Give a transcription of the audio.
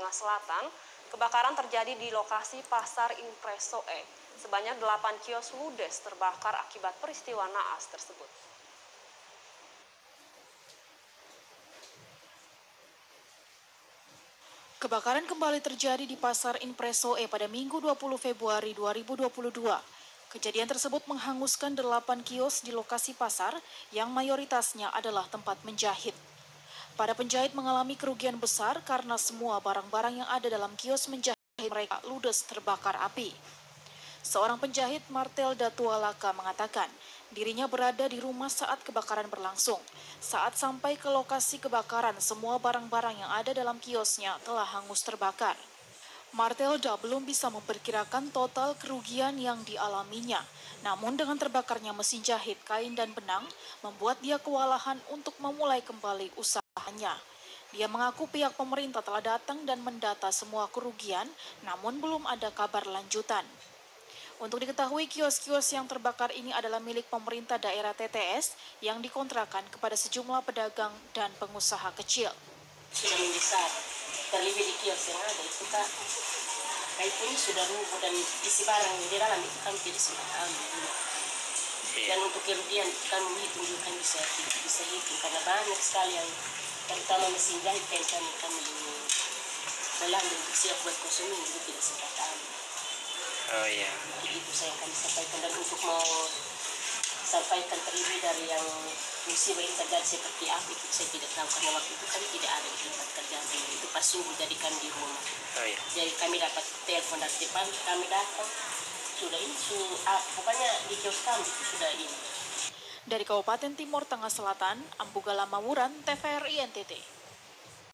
Tengah Selatan, kebakaran terjadi di lokasi Pasar Impreso E. Sebanyak 8 kios ludes terbakar akibat peristiwa naas tersebut. Kebakaran kembali terjadi di Pasar Impreso E pada Minggu 20 Februari 2022. Kejadian tersebut menghanguskan delapan kios di lokasi pasar yang mayoritasnya adalah tempat menjahit. Para penjahit mengalami kerugian besar karena semua barang-barang yang ada dalam kios menjahit mereka ludes terbakar api. Seorang penjahit Martel Datualaka mengatakan dirinya berada di rumah saat kebakaran berlangsung. Saat sampai ke lokasi kebakaran, semua barang-barang yang ada dalam kiosnya telah hangus terbakar. Martelda belum bisa memperkirakan total kerugian yang dialaminya. Namun dengan terbakarnya mesin jahit, kain, dan benang, membuat dia kewalahan untuk memulai kembali usahanya. Dia mengaku pihak pemerintah telah datang dan mendata semua kerugian, namun belum ada kabar lanjutan. Untuk diketahui, kios-kios yang terbakar ini adalah milik pemerintah daerah TTS yang dikontrakan kepada sejumlah pedagang dan pengusaha kecil. Sudah membesar, terlebih di kios yang ada itu kak kain pun sudah rubuh dan isi barang di dalam itu kami tidak sempat ambil dan untuk kerugian kami hitung juga kan bisa bisa hitung karena banyak sekali yang terutama mesin jahit yang kami dalam untuk siap buat konsumen itu tidak sempat ambil Oh iya. Jadi itu saya akan sampaikan. Dan untuk mau sampaikan terlebih dari yang musibah yang terjadi seperti apa itu saya tidak tahu. Karena waktu itu kami tidak ada di tempat kerja itu pas subuh jadi kami di rumah. Oh iya. jadi kami dapat telepon dari depan kami datang. Sudah ini su, ah, pokoknya di kios kami sudah ini Dari Kabupaten Timur Tengah Selatan, Ambugala Mawuran, TVRI NTT.